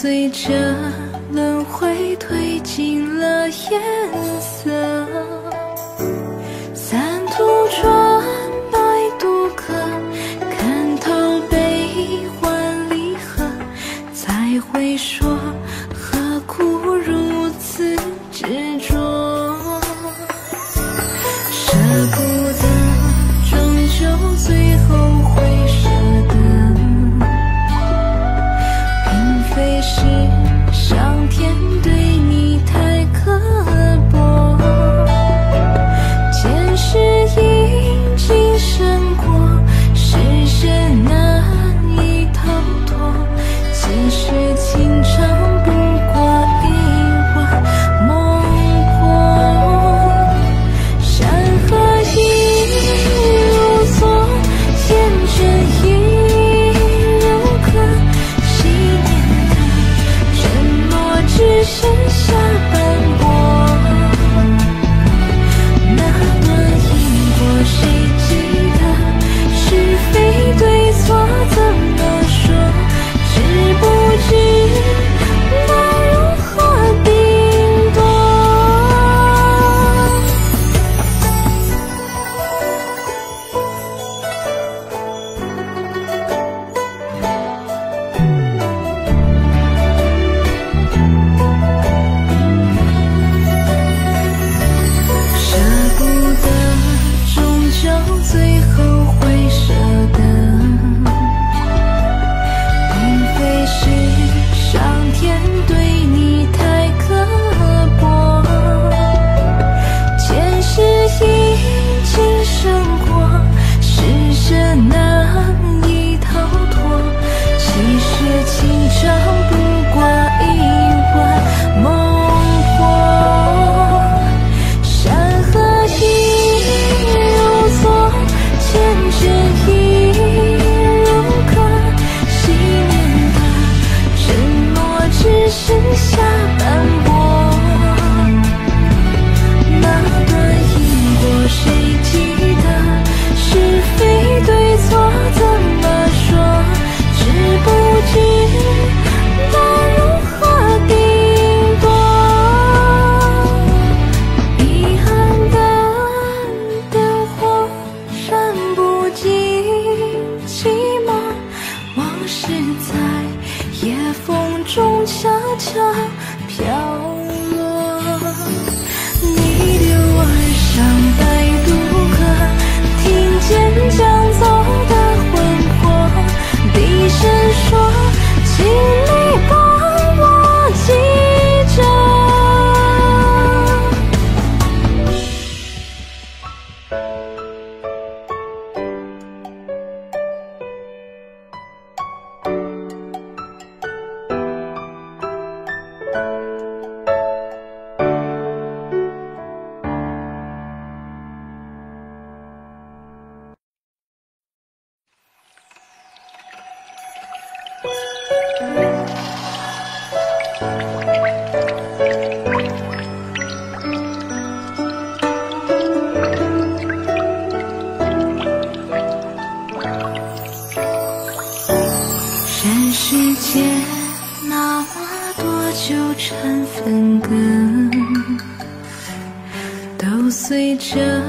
随着着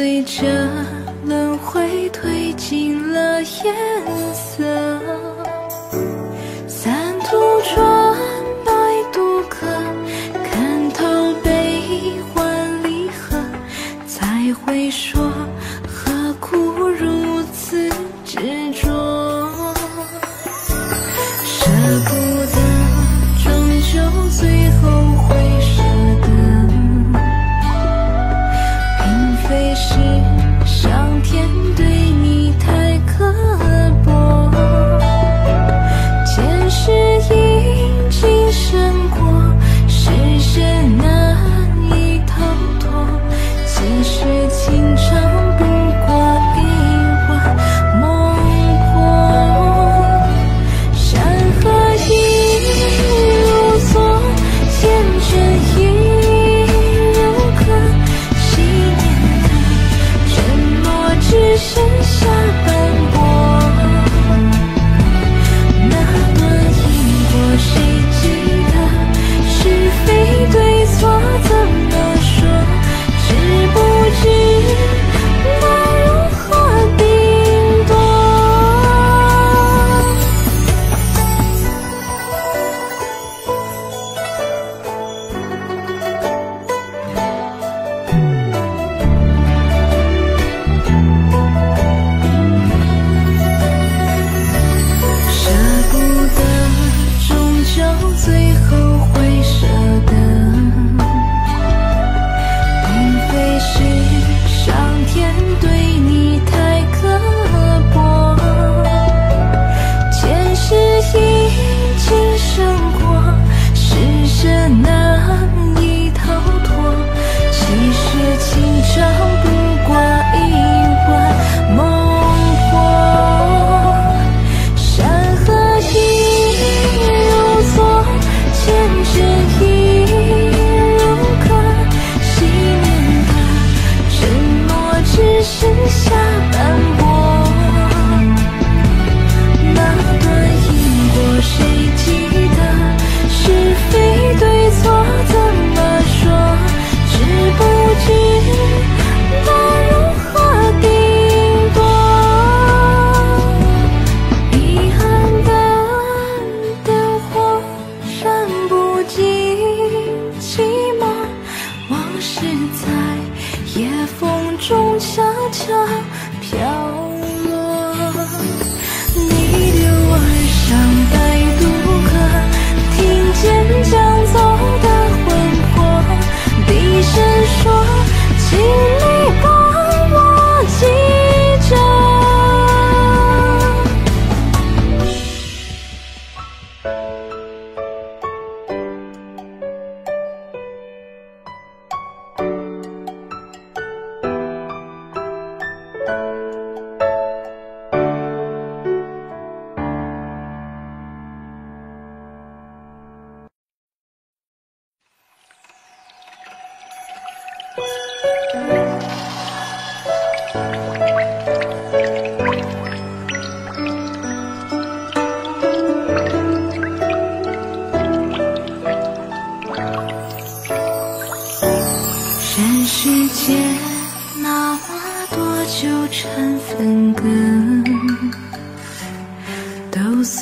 随着轮回褪尽了颜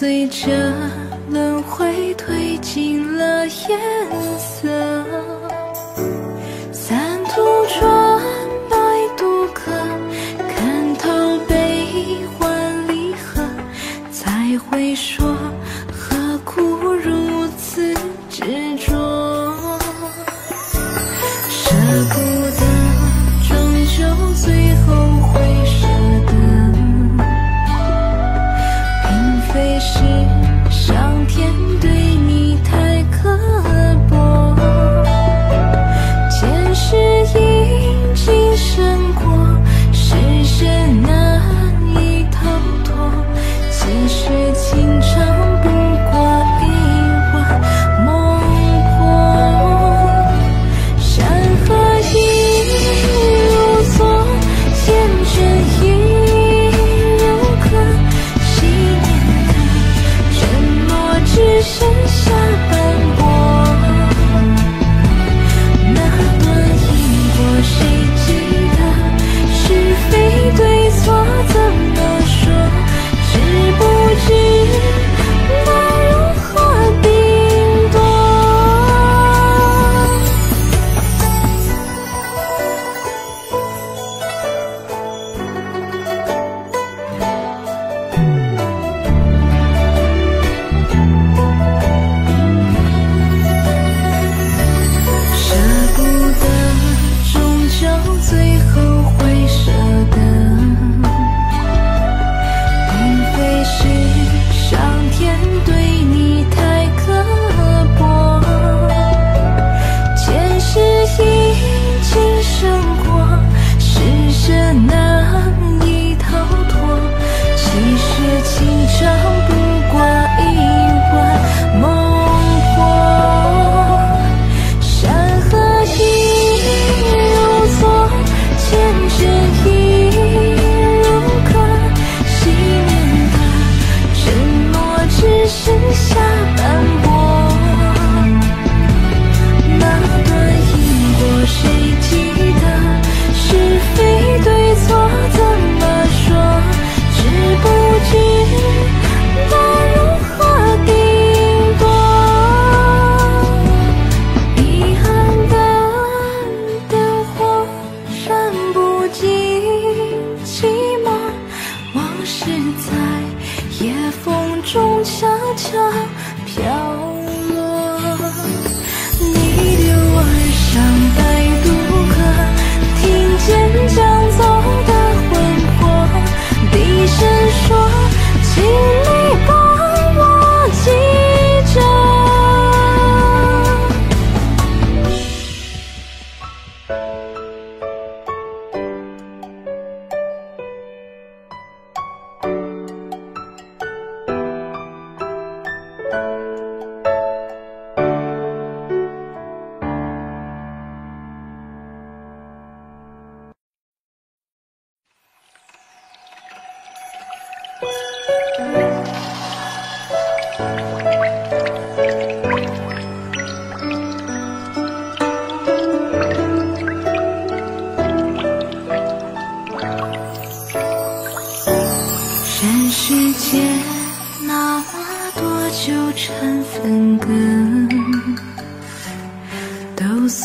都随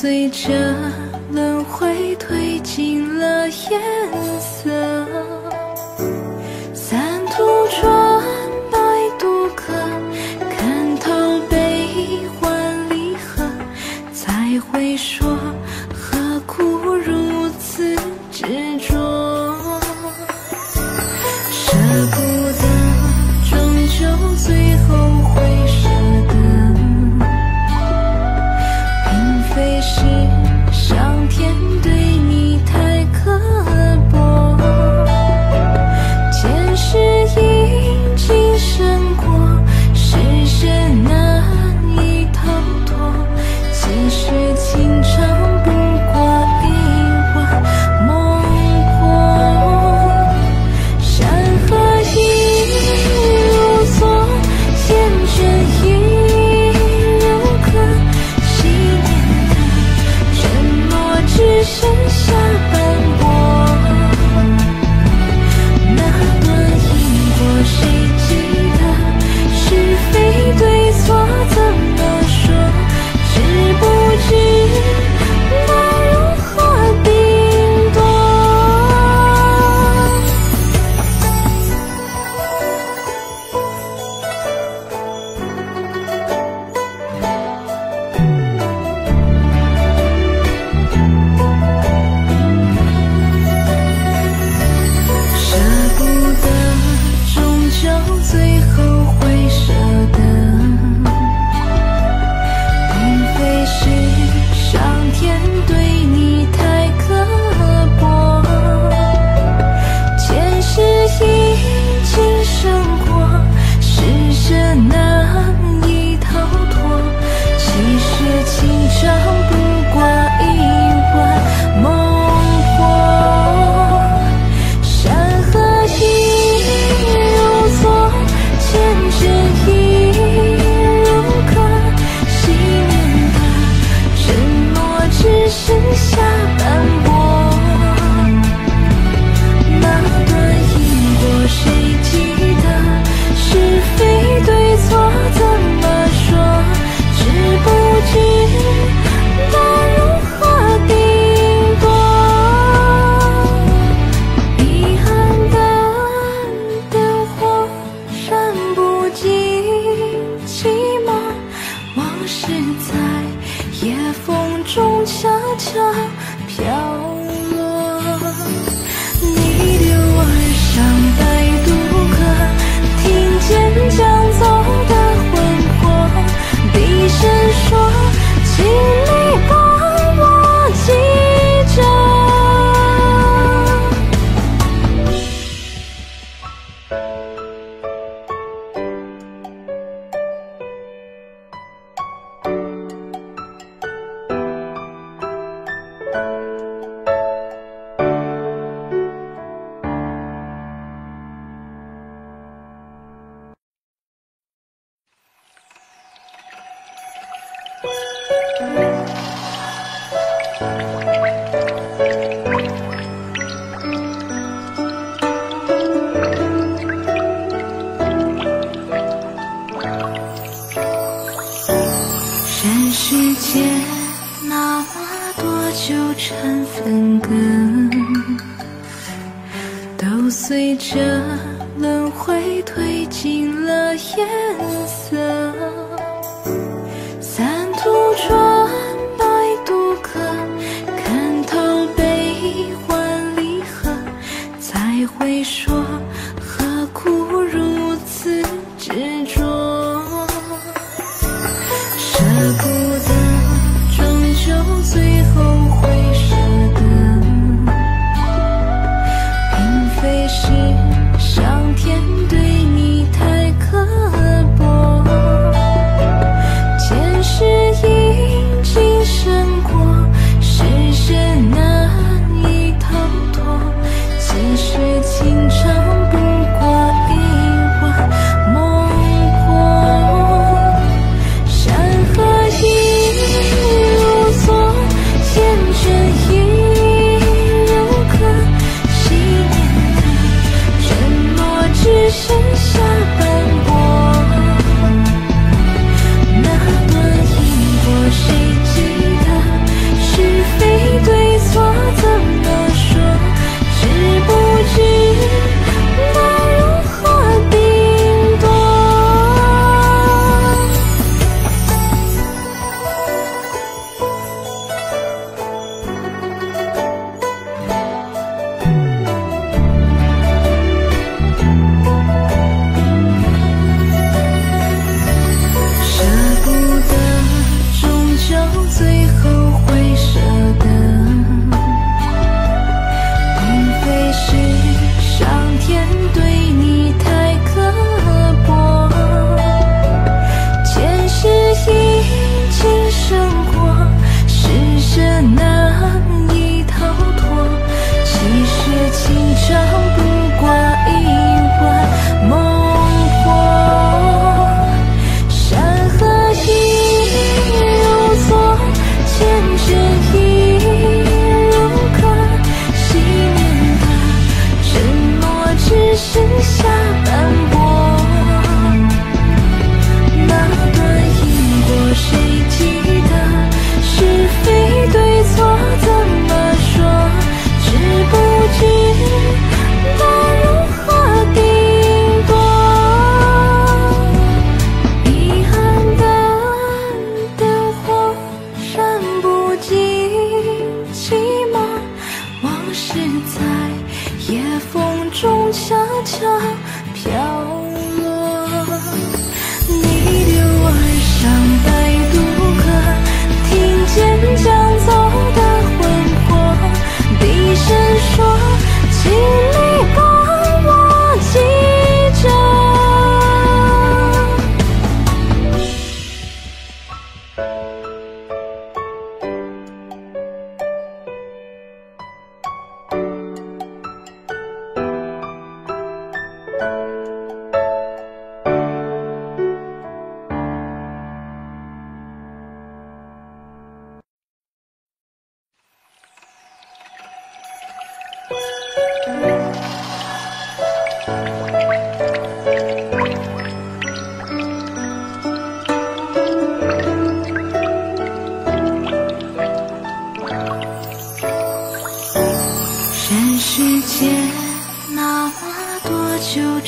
随着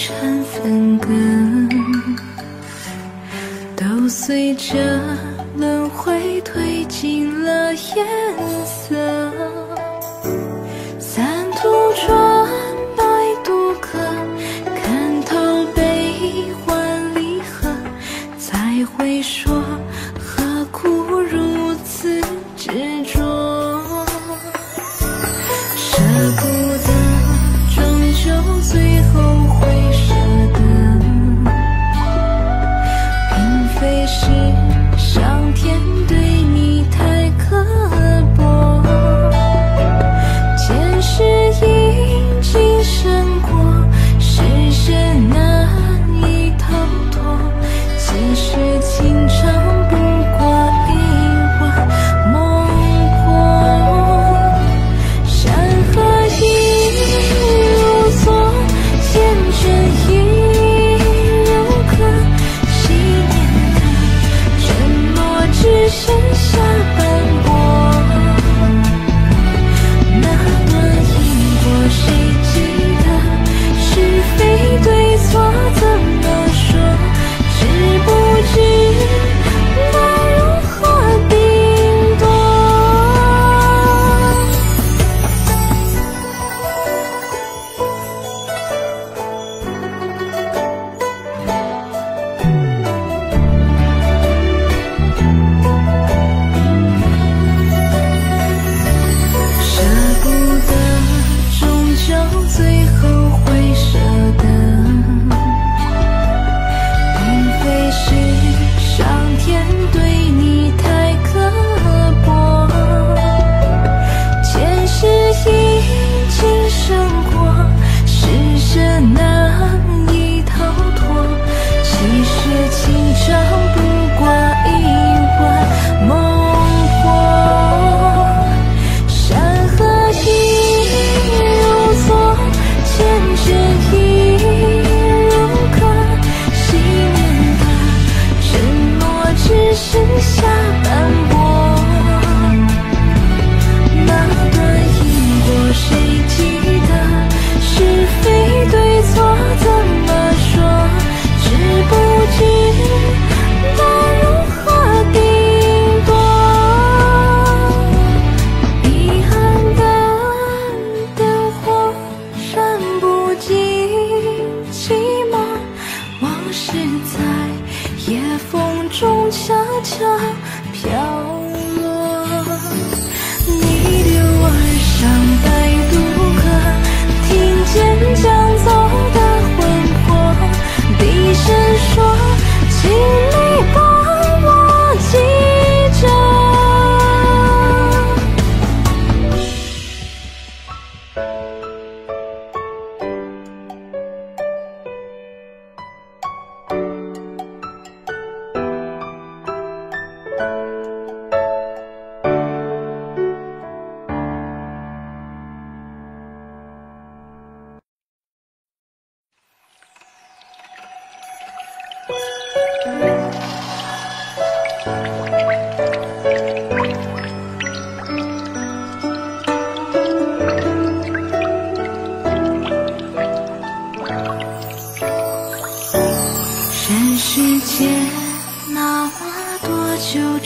缠分割都随着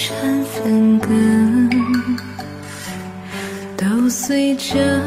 缠分割，都随着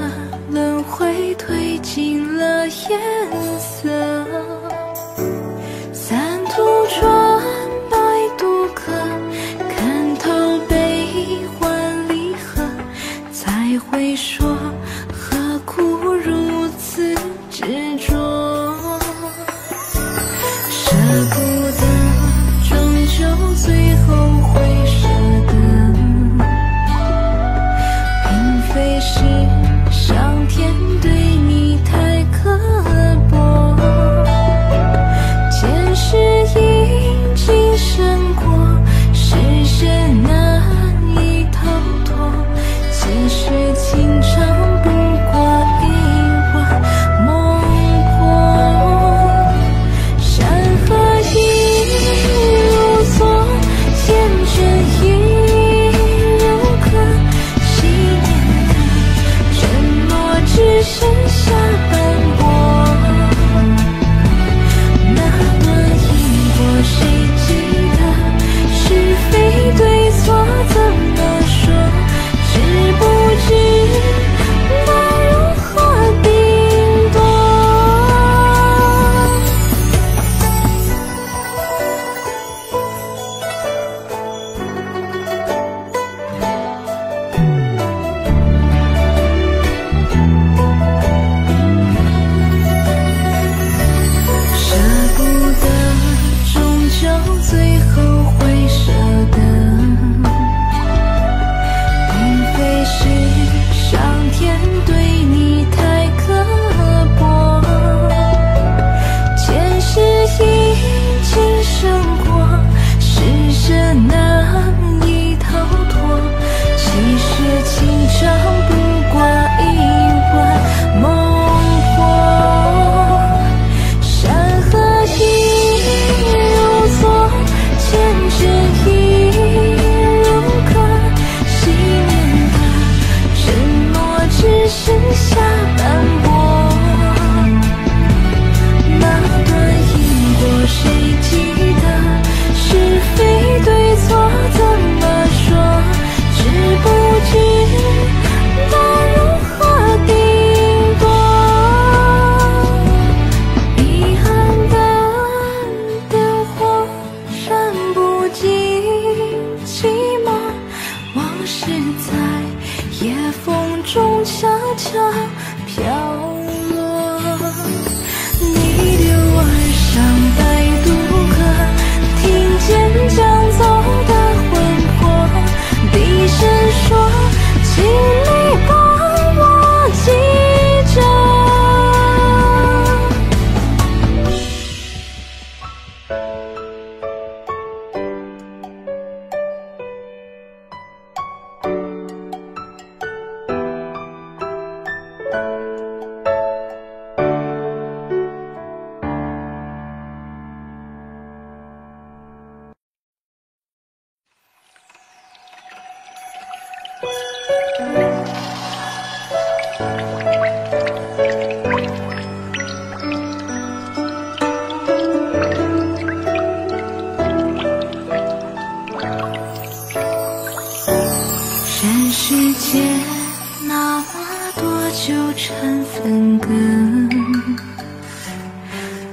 缠分割，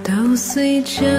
都随着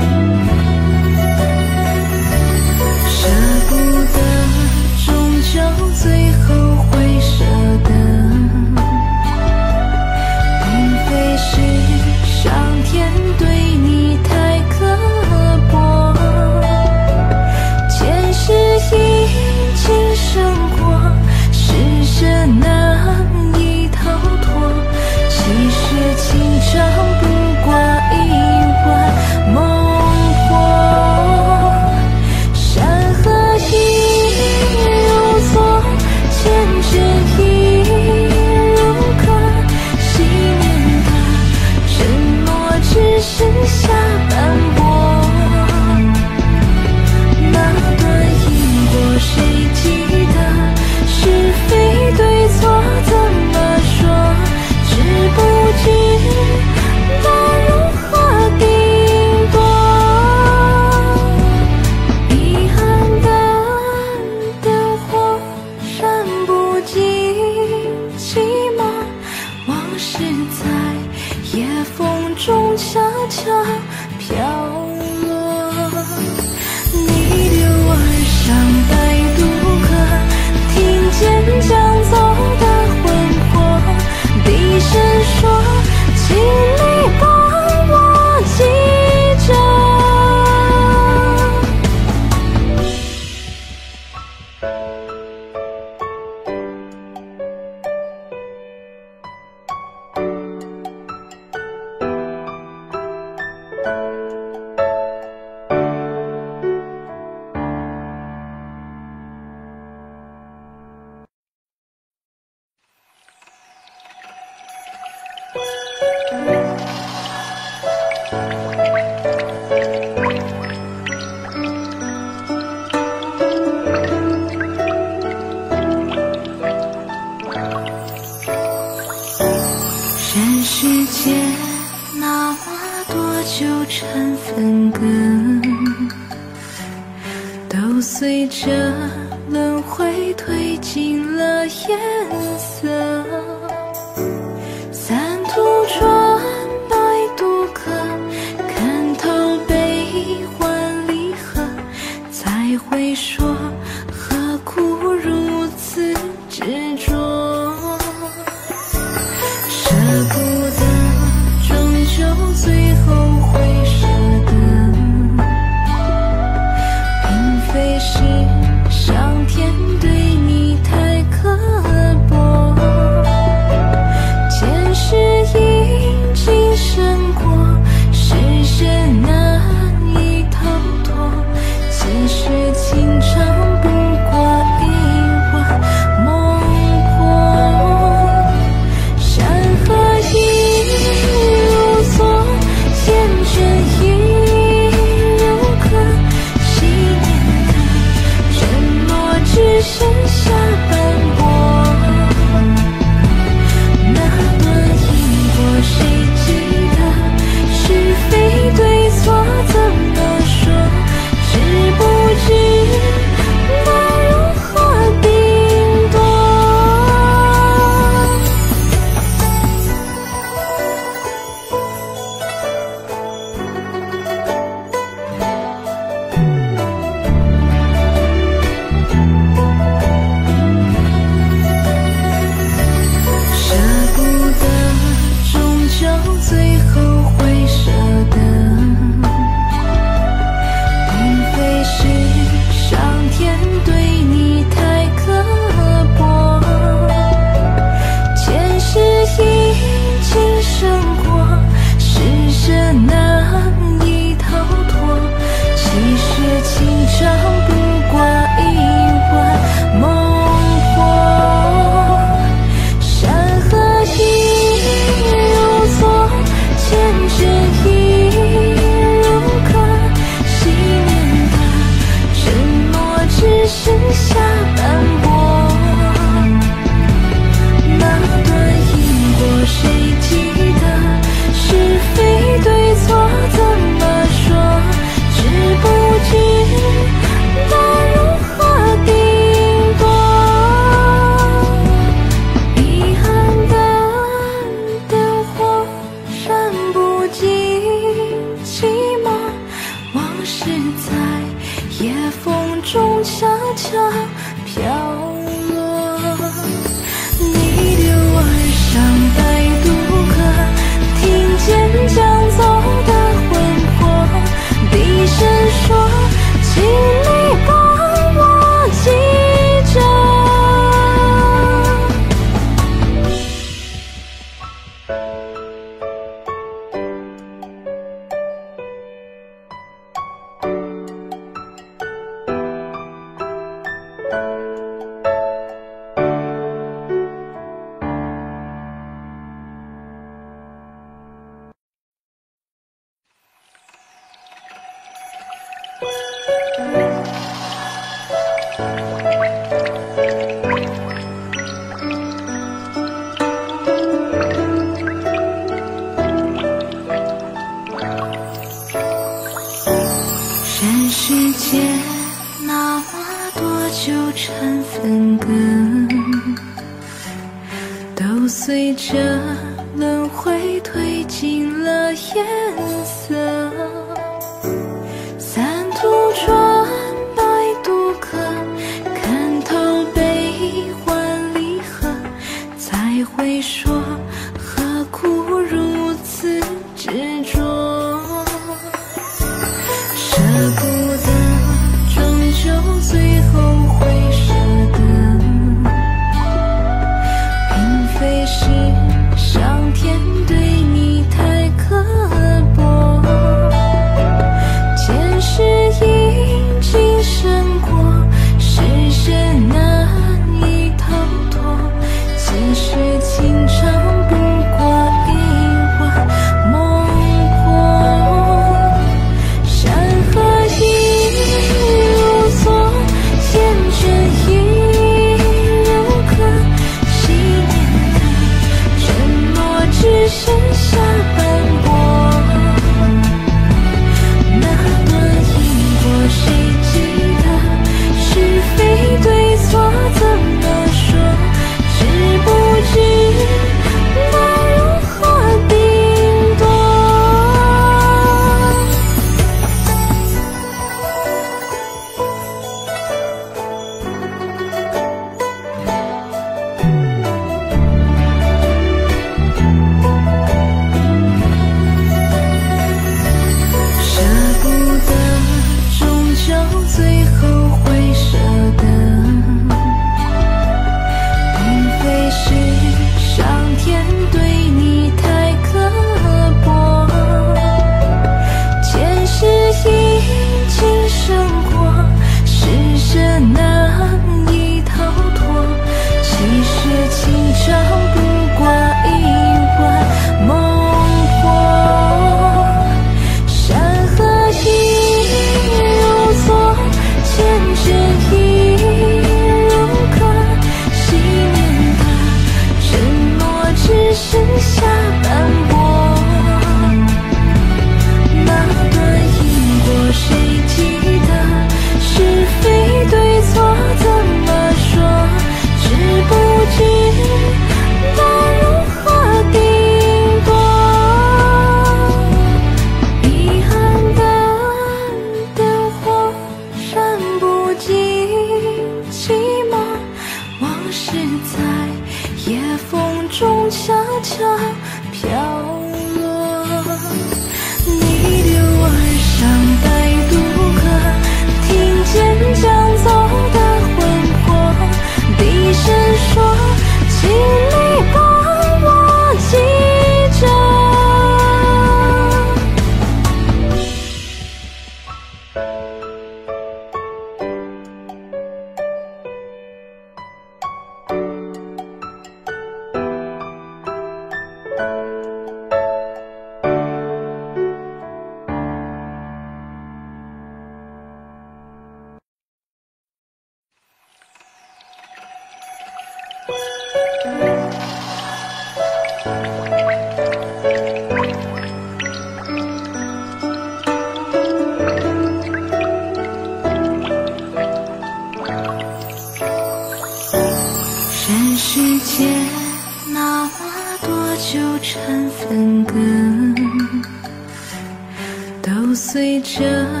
随着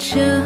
着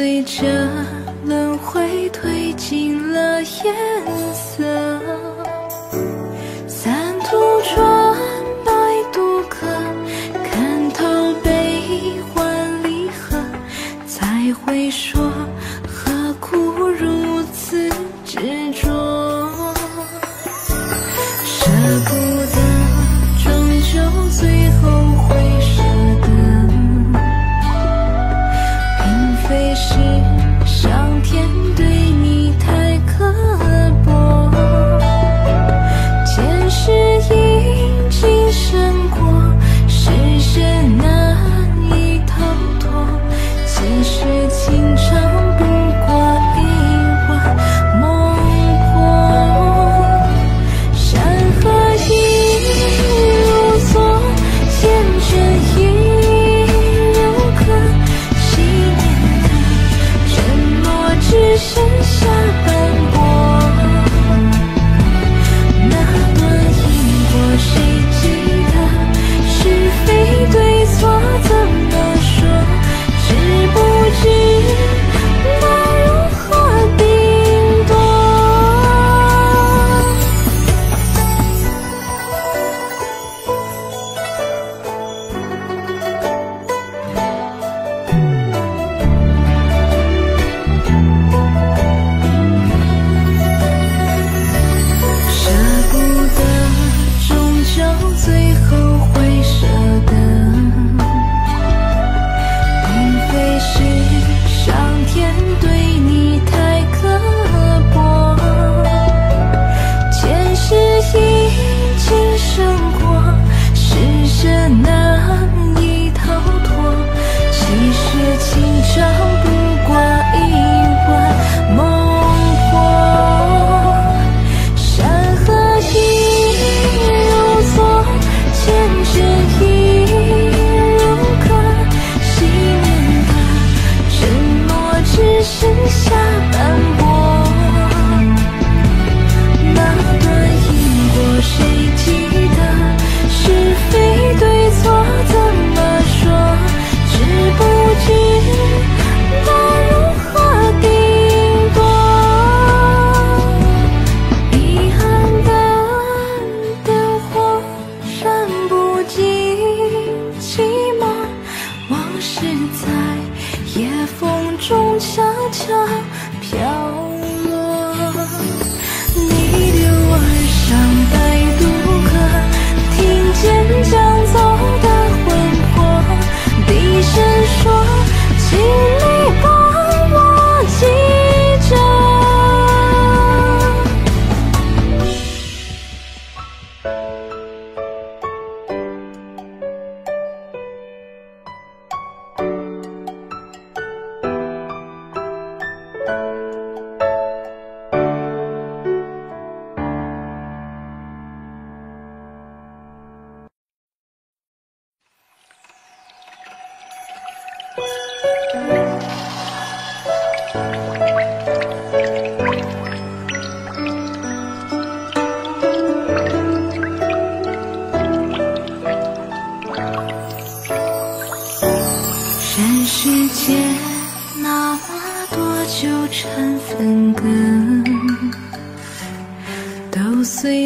随着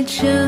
都